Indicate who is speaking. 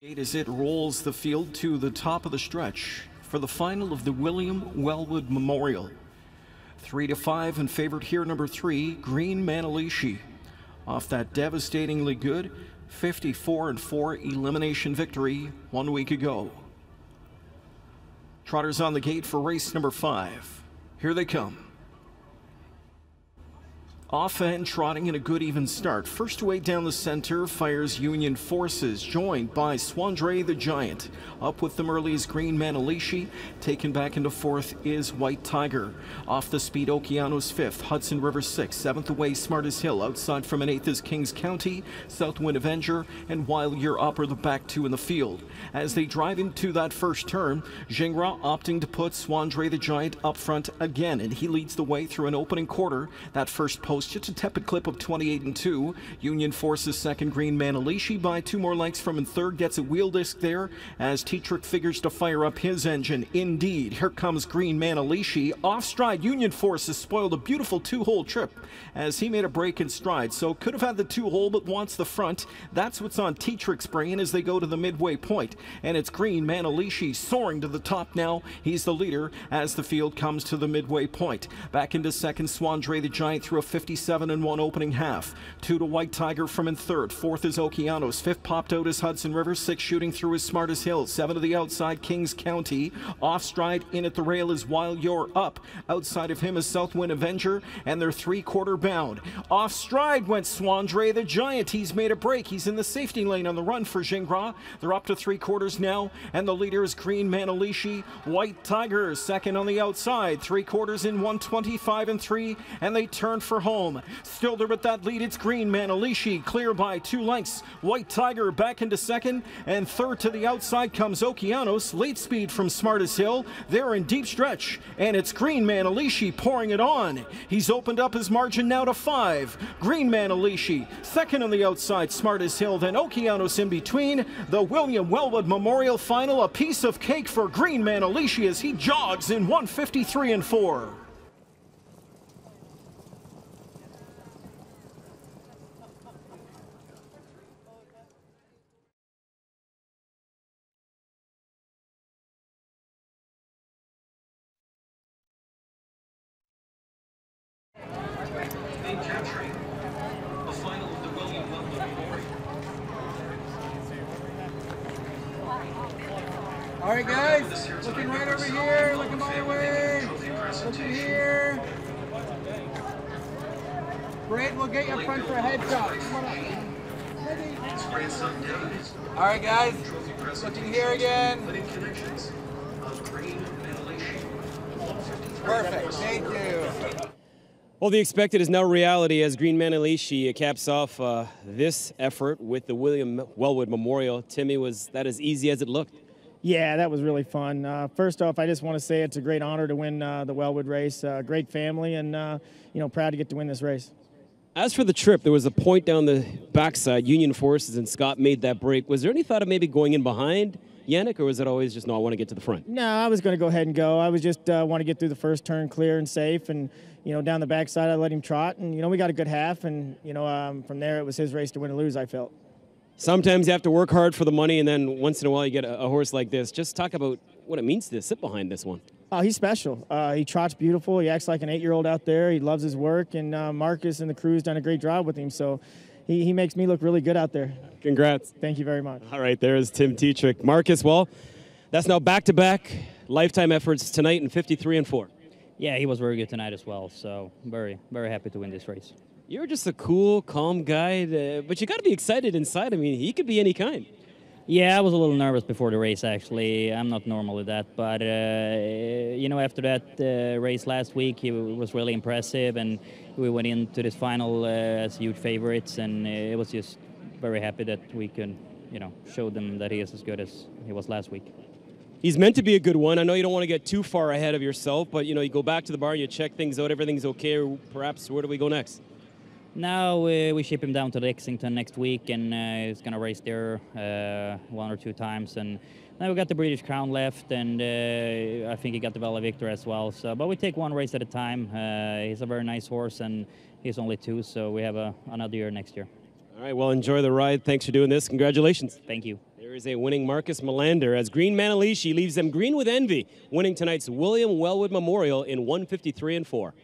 Speaker 1: As it rolls the field to the top of the stretch for the final of the William Wellwood Memorial. Three to five and favored here, number three, Green Manalishi. Off that devastatingly good 54 and 4 elimination victory one week ago. Trotters on the gate for race number five. Here they come. Off and trotting in a good even start. First away down the center fires Union Forces, joined by Swandre the Giant. Up with them early is Green Manalishi. Taken back into fourth is White Tiger. Off the speed, O'Keanos fifth, Hudson River sixth, seventh away, Smart As Hill. Outside from an eighth is Kings County, Southwind Avenger, and While You're Up are the back two in the field. As they drive into that first turn, Gingras opting to put Swandre the Giant up front again, and he leads the way through an opening quarter. That first post just a tepid clip of 28 and 2. Union Forces second, Green Manalishi by two more lengths from in third. Gets a wheel disc there as Tetrick figures to fire up his engine. Indeed, here comes Green Manalishi. Off stride, Union Forces spoiled a beautiful two hole trip as he made a break in stride. So could have had the two hole, but wants the front. That's what's on Tetrick's brain as they go to the midway point. And it's Green Manalishi soaring to the top now. He's the leader as the field comes to the midway point. Back into second, Swandre the Giant through a 50 57 and 1 opening half. Two to White Tiger from in third. Fourth is O'Keanos. Fifth popped out is Hudson River. Six shooting through is Smart As Hill. Seven to the outside, Kings County. Off stride in at the rail is While You're Up. Outside of him is Southwind Avenger, and they're three quarter bound. Off stride went Swandre the Giant. He's made a break. He's in the safety lane on the run for Gingras. They're up to three quarters now, and the leader is Green Manalishi. White Tiger second on the outside. Three quarters in 125 and three, and they turn for home home. Still there with that lead, it's Green Man Manalishi, clear by two lengths. White Tiger back into second, and third to the outside comes O'Keanos. Late speed from Smart As Hill. They're in deep stretch, and it's Green Man Manalishi pouring it on. He's opened up his margin now to five. Green Man Manalishi, second on the outside, Smart As Hill, then O'Keanos in between. The William Wellwood Memorial Final, a piece of cake for Green Man Manalishi as he jogs in 153 and 4.
Speaker 2: All right, guys, looking right over here, looking my way, looking here. Brad, we'll get you up front for a headshot. All right, guys, looking here again. Perfect, thank you.
Speaker 3: Well, the expected is now reality as Green Manalishi caps off uh, this effort with the William Wellwood Memorial. Timmy, was that as easy as it looked?
Speaker 4: Yeah, that was really fun. Uh, first off, I just want to say it's a great honor to win uh, the Wellwood race. Uh, great family, and uh, you know, proud to get to win this race.
Speaker 3: As for the trip, there was a point down the backside. Union Forces and Scott made that break. Was there any thought of maybe going in behind Yannick, or was it always just no? I want to get to the front.
Speaker 4: No, I was going to go ahead and go. I was just uh, want to get through the first turn clear and safe, and you know, down the backside, I let him trot, and you know, we got a good half, and you know, um, from there it was his race to win or lose. I felt
Speaker 3: sometimes you have to work hard for the money, and then once in a while you get a, a horse like this. Just talk about what it means to sit behind this one.
Speaker 4: Oh, he's special. Uh, he trots beautiful. He acts like an eight-year-old out there. He loves his work, and uh, Marcus and the crew's done a great job with him. So he, he makes me look really good out there.
Speaker 3: Congrats.
Speaker 4: Thank you very much.
Speaker 3: All right, there is Tim Tetrick. Marcus, well, that's now back-to-back lifetime efforts tonight in 53 and 4.
Speaker 5: Yeah, he was very good tonight as well. So very, very happy to win this race.
Speaker 3: You're just a cool, calm guy, uh, but you got to be excited inside. I mean, he could be any kind.
Speaker 5: Yeah, I was a little nervous before the race. Actually, I'm not normally that, but uh, you know, after that uh, race last week, he was really impressive, and we went into this final uh, as huge favorites, and uh, it was just very happy that we could, you know, show them that he is as good as he was last week.
Speaker 3: He's meant to be a good one. I know you don't want to get too far ahead of yourself, but you know, you go back to the bar, you check things out, everything's okay. Or perhaps where do we go next?
Speaker 5: Now uh, we ship him down to Lexington next week, and uh, he's gonna race there uh, one or two times. And now we got the Breeders Crown left, and uh, I think he got the Valley Victory as well. So, but we take one race at a time. Uh, he's a very nice horse, and he's only two, so we have a, another year next year.
Speaker 3: All right. Well, enjoy the ride. Thanks for doing this. Congratulations.
Speaker 5: Thank you.
Speaker 3: Series A winning Marcus Melander as Green Manalishi leaves them green with envy, winning tonight's William Wellwood Memorial in 153 and 4.